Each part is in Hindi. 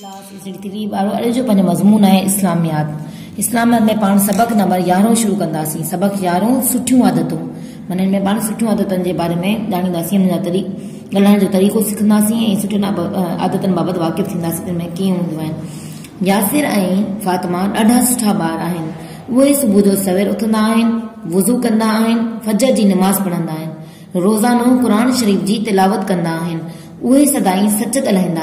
जो मज़मून आहे इस्लामियात। इस्लामियात में पाण सबक़ नंबर यारहों शुरू कंदासीं। सबक़ यारहों सुठियूं आदतूं। माना में पाण सुठियूं आदतनि जे बारे में ॼाणींदासीं हुन जा तरी जो तरीक़ो सिखंदासीं ऐं सुठियुनि वाक़िफ़ में यासिर फातिमा ॾाढा सुठा ॿार आहिनि। जो सवेर उथंदा वुज़ू कंदा आहिनि, फजर जी नमाज़ आहिनि। रोज़ानो क़ुर शरीफ़ जी तिलावत कंदा उहे सदाई सच ॻाल्हाईंदा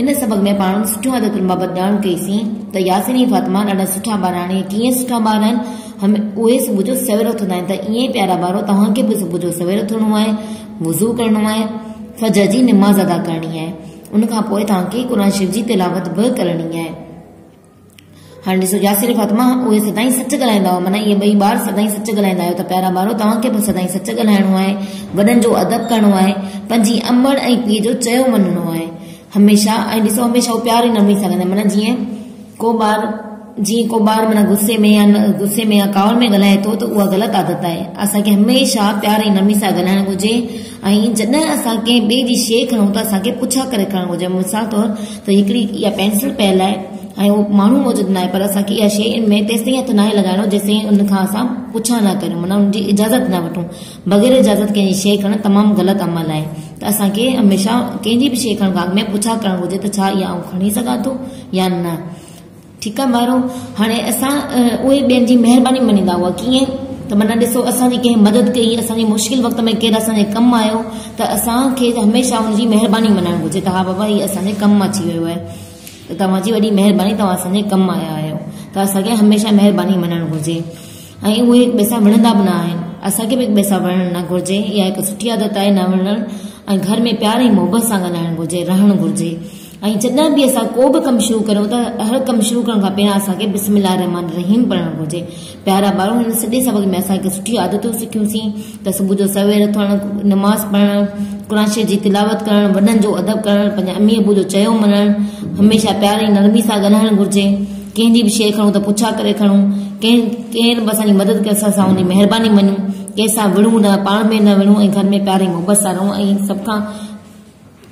इन सबक़ में पाण सुठियूं आदतुनि बाबति ॼाण कईसीं त यासिनी फातिमा ॾाढा सुठा ॿार आहिनि कीअं सुठा ॿार हम उहे सुबुह जो सवेर उथंदा आहिनि, त प्यारा ॿारो तव्हांखे बि सुबुह जो सवेर उथणो आहे, वुज़ू करणो आहे फजर जी निमाज़ अदा करणी आहे। उन खां पोइ तव्हांखे क़ुर शरीफ़ जी तिलावत बि करणी आहे। हाणे ॾिसो यासिर फातिमा, उहे सदाई सच ॻाल्हाईंदा हुआ, माना इहे ॿार सदाई सच ॻाल्हाईंदा त प्यारा ॿारो तव्हांखे बि सदाई सच ॻाल्हाइणो आहे, वॾनि जो अदब करणो आहे, पंहिंजी अमड़ ऐं पीउ जो चयो मञणो आहे। हमेशह ऐं ॾिसो हमेशह उहो प्यार ई न मिली सघंदा माना जीअं को ॿार जीअं को ॿार माना गुस्से में या गुस्से में या कावड़ में ॻाल्हाए तो त उहा ग़लति आदत आहे असांखे हमेशा प्यार ही नमी सां ॻाल्हाइणु घुर्जे ऐं असां कंहिं ॿिए जी शइ खणूं त पुछा करे मिसाल तौर तो हिकिड़ी इहा पेंसिल पैल आहे ऐं उहो माण्हू मौजूदु न आहे पर असांखे इहा में तेसि हथु नाहे लॻाइणो जेसिताईं उन खां असां पुछा न करियूं, माना उनजी इजाज़त न वठूं। बग़ैर इजाज़त कंहिंजी शइ खणणु तमामु ग़लति अमल आहे। त असांखे हमेशह कंहिंजी बि शइ खणण खां में पुछा करणु घुरिजे त छा या न। ठीकु आहे ॿारो हाणे असां उहे ॿियनि जी महिरबानी हुआ, कीअं? त माना ॾिसो, असांजी कंहिं मदद कई, असांजे मुश्किल वक़्त में केरु असांजे कमु आयो, त असांखे हमेशह हुनजी महिरबानी मञणु घुरिजे, त हा बाबा हीअ असांजे कमु अची वियो आहे। त तव्हांजी वॾी महिरबानी, तव्हां असांजे कमु आया आहियो। त असांखे हमेशह महिरबानी मञणु घुरिजे। ऐं उहे हिक विढ़ंदा बि न आहिनि। असांखे बि हिक ॿिए न घुरिजे। इहा एक सुठी आदत है न विढ़णु ऐं घर में प्यार ऐं मोहबत सां ॻाल्हाइणु रहणु घुरिजे। ऐं जॾहिं बि असां को बि कमु शुरू करियूं त हर कमु शुरू करण खां पहिरियाँ असांखे बिस्मिल्ला रहमान रहीम पढ़णु घुरिजे। प्यारा ॿार, हिन सॼे सबक़ में असां हिकु सुठी आदतूं सिखियूंसीं त सुबुह जो नमाज़ पढ़णु क़ुर शरीफ़ तिलावत करणु, वॾनि जो अदब करणु, पंहिंजे अम्मी अबू जो चयो मञणु हमेशह प्यार, नरमी सां ॻाल्हाइणु घुरिजे। कंहिंजी बि शइ खणूं त पुछा करे कंहिं केरु बि असांजी मदद करे असां हुनजी महिरबानी न, पाण में न विढ़ूं घर में प्यार ऐं मोहबत सां रहूँ। खां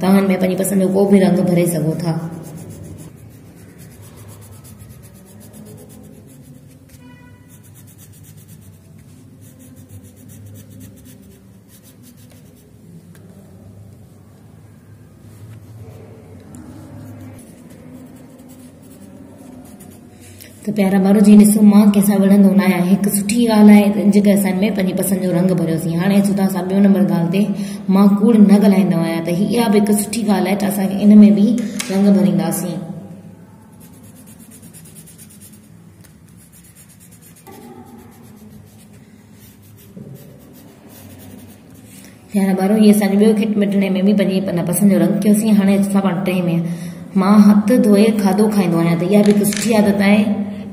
तव्हां हिन में पसंदि को भी रंग भरे सघो था। त प्यारा ॿारो जीअं ॾिसो, माँ कंहिंसां विढ़ंदो न आहियाँ। हिकु सुठी ॻाल्हि आहे जेके असां में, पंहिंजी पसंदि जो रंग भरियोसीं हाणे अचूं था असां ॿियो नंबर ॻाल्हि ते। माँ कूड़ न ॻाल्हाईंदो आहियाँ, त इहा बि हिकु सुठी ॻाल्हि आहे, त इन में बि रंग भरींदासीं। प्यारा ॿारो इहे असांजो ॿियो खिट मिटणे में बि पंहिंजी पसंदि जो रंग कयोसीं। हाणे असां पाण टे में। माँ हथु, धोए, खाधो खाईंदो आहियाँ, त इहा बि सुठी आदत आहे।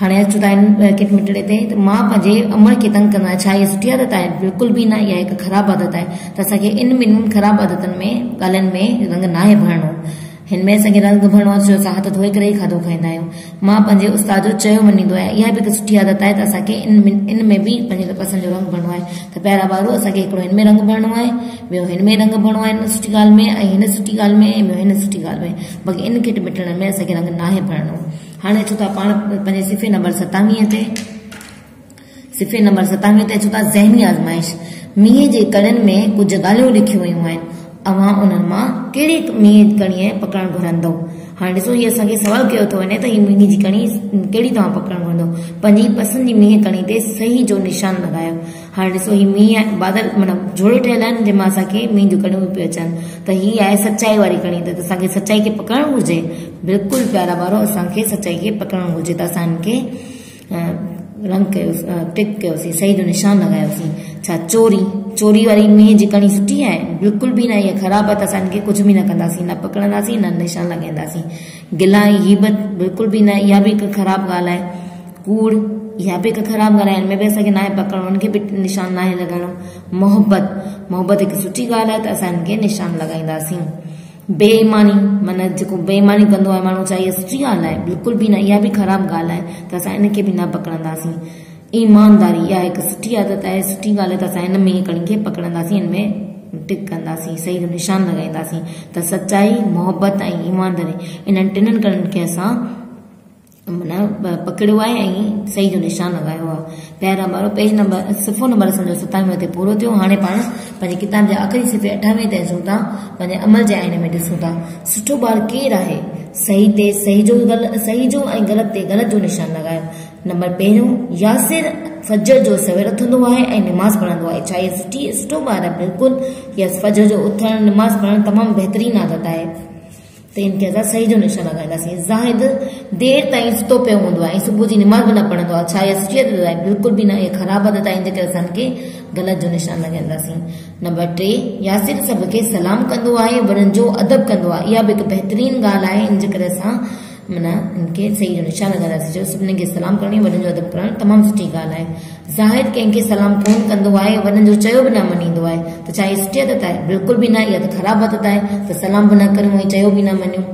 हाणे अचूं था किट मिटड़े ते। त माँ अमड़ खे तंग कंदो छा इहा सुठी आदत आहे? बिल्कुलु बि न। इहा हिकु ख़राबु आदत आहे। त असांखे इन ॿिनि ख़राबु आदतनि में, ॻाल्हियुनि में रंग नाहे भरणो हिन में रंग भरणो हथ धोई करे ई खाधो खाईंदा आहियूं। माँ पंहिंजे उस्ताद जो चयो मञींदो आहियाँ इहा बि हिकु आदत आहे। त असांखे इन में बि पंहिंजे पसंदि जो रंग भरणो आहे। त पहिरियाँ वारो असांखे हिकिड़ो रंग भरणो आहे, ॿियो हिन रंग भरणो आहे हिन सुठी में, ऐं हिन में, ऐं ॿियो हिन में। बाक़ी इन खे मिटण में असांखे रंग नाहे भरणो हाणे अचो था पाण पंहिंजे सिफ़े नंबर सतावीह ते। सिफ़े नंबर सतावीह ते अचो था ज़हनी आज़माइश। मींहं जे कड़न में कुछ ॻाल्हियूं लिखियूं वयूं आहिनि। अव्हां उन्हनि माँ कहिड़ी मींहं कणीअ हाणे ॾिसो हीअ असांखे सवाल कयो थो वञे त हीअ मींहं जी कणी कहिड़ी तव्हां पकड़णु घुरंदो पंहिंजी पसंदि जी मींहं कणी ते सही जो निशान लॻायो हाणे ॾिसो हीअ मींहं बादल, मतिलबु जोड़े ठहियल आहिनि जंहिंमां असांखे मींहं जूं कणियूं पियूं अचनि त हीअ आहे सचाई वारी कणी त असांखे सचाई खे पकड़णु घुरिजे बिल्कुलु प्यारा वारो असांखे सचाई खे पकड़णु घुरिजे त असांखे रंग कयोसीं टिक सही जो निशान लॻायोसीं छा चोरी चोरी वारी मींहं जी कणी सुठी आहे बिल्कुलु बि न इहा ख़राबु आहे त असां हिनखे कुझु बि न कंदासीं, न पकड़ंदासीं, न निशान लॻाईंदासीं। गिला ऐं हीबत बिल्कुलु बि न, इहा बि हिकु ख़राबु ॻाल्हि आहे। कूड़, इहा बि हिकु ख़राबु ॻाल्हि आहे। हिन में बि असांखे नाहे पकड़णो हुनखे बि निशान नाहे लॻाइणो। मोहबत मोहबत हिकु सुठी ॻाल्हि आहे, त असां हिनखे निशान लॻाईंदासीं। बेईमानी, माना जेको बेईमानी कंदो आहे, माण्हू छा इहा सुठी ॻाल्हि आहे, बिल्कुलु बि न, इहा बि ख़राबु ॻाल्हि आहे, त असां इनखे बि न पकड़ंदासीं। ईमानदारी इहा हिकु सुठी आदत आहे सुठी त हिन में कणी खे पकड़ंदासीं में टिक कंदासीं सही निशान लॻाईंदासीं त सचाई मोहबत ऐं, ईमानदारी। इन्हनि टिननि कणनि खे असां माना पकड़ियो आहे ऐं सही जो निशान लॻायो आहे पहिरियाँ वारो पेज नंबर सिफ़ो नंबर असांजो सतावीह ते पूरो थियो हाणे पाण किताब जे आख़िरी सिफ़े अठावीह ते अमल जे आईने में ॾिसूं था सुठो ॿारु केरु आहे सही ते सही जो ग़लति सही जो ग़लति ते ग़लति जो निशान लॻायो नंबर पहिरियों, यासिर फजर जो सवेर उथंदो आहे ऐं निमाज़ पढ़ंदो आहे। इहा सुठी सुठो आहे बिल्कुलु। या फजर जो उथणु, निमाज़ पढ़णु तमामु बहितरीनु आदत आहे। त इनखे असां सही जो निशान लॻाईंदासीं। ज़ाहिद देरि ताईं सुतो पियो हूंदो आहे ऐं सुबुह जी निमाज़ बि न पढ़ंदो आहे। छा इहा सुठी आदत आहे? बिल्कुलु बि न। इहा ख़राबु आदत आहे। इन करे असां हिनखे ग़लति जो निशान लॻाईंदासीं। नंबर टे, यासिर सभ खे सलाम कंदो आहे, वॾनि जो अदब कंदो आहे। इहा बि हिकु बहितरीनु ॻाल्हि आहे। इन जे करे असां माना इनखे सही निशान लॻाईंदासीं जो सभिनी खे सलाम करणी वॾनि जो अदब करणु तमामु सुठी ज़ाहिर कंहिंखे सलाम कोन कंदो आहे न मञींदो आहे त छा इहा आदत आहे बिल्कुलु बि न इहा त ख़राबु आदत आहे त सलाम बि न करियूं ऐं चयो बि न मञियूं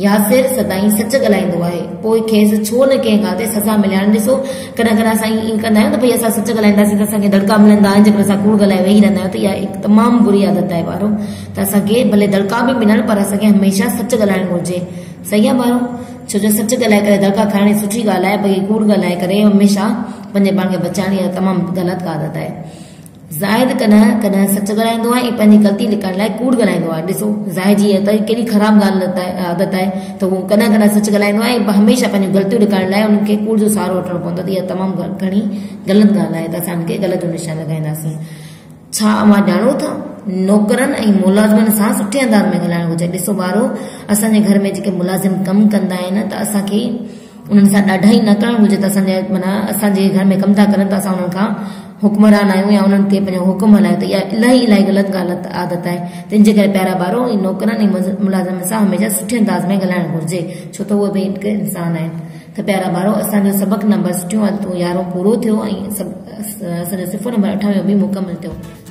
यासिर सदाई सच ॻाल्हाईंदो आहे पोइ छो न कंहिं ॻाल्हि ते सज़ा मिले हाणे ॾिसो। कॾहिं कॾहिं असां ईअं कंदा आहियूं त सच ॻाल्हाईंदासीं त असांखे दड़का मिलंदा आहिनि, जेकर असां कूड़ ॻाल्हाए वेही रहंदा आहियूं, त इहा हिकु बुरी आदत आहे ॿारो। त असांखे भले दड़का बि मिलनि, पर असांखे हमेशह सच ॻाल्हाइणु घुरिजे। सही आहे ॿारो छो जो सच करे दड़का ॻाल्हि आहे, भई कूड़ हमेशह पंहिंजे पाण खे बचाइण इहा तमामु ग़लति आदत आहे। ज़ाहिद कॾहिं कॾहिं सच पंहिंजी ग़लती लिकाइण लाइ कूड़ ॻाल्हाईंदो आहे। ॾिसो, ज़ाहिद जी त कहिड़ी ख़राबु ॻाल्हि आदत आहे, त उहो कॾहिं कॾहिं सच ऐं हमेशह पंहिंजूं ग़लतियूं लिकाइण लाइ उनखे कूड़ जो सहारो त इहा तमामु घणी ग़लति ॻाल्हि आहे त ग़लति निशान लॻाईंदासीं। छा ॼाणो था? नौकरनि ऐं मुलाज़िमनि सां सुठे अंदाज़ में ॻाल्हाइणु घुरिजे ॾिसो ॿारो, असांजे घर में जेके मुलाज़िम कमु कंदा आहिनि त असांखे उन्हनि सां ॾाढा ई न करणु घुरिजे त असांजे माना असांजे घर में कमु था करनि त असां उन्हनि हुकमरान आहियूं या उन्हनि खे पंहिंजो हुकुम हलायो त इहा इलाही इलाही ग़लति ग़लति आदत आहे। तंहिंजे करे पहिरियाँ ॿारो नौकरनि ऐं मुलाज़िम सां हमेशह सुठे अंदाज़ में ॻाल्हाइणु घुरिजे। छो त उहे बि हिकु इंसान आहिनि। त पहिरियाँ ॿारो, असांजो सबक़ु नंबर सुठियूं आदतूं यारो पूरो थियो ऐं असांजो सिफ़ो नंबर अठावीह बि मुकमल थियो।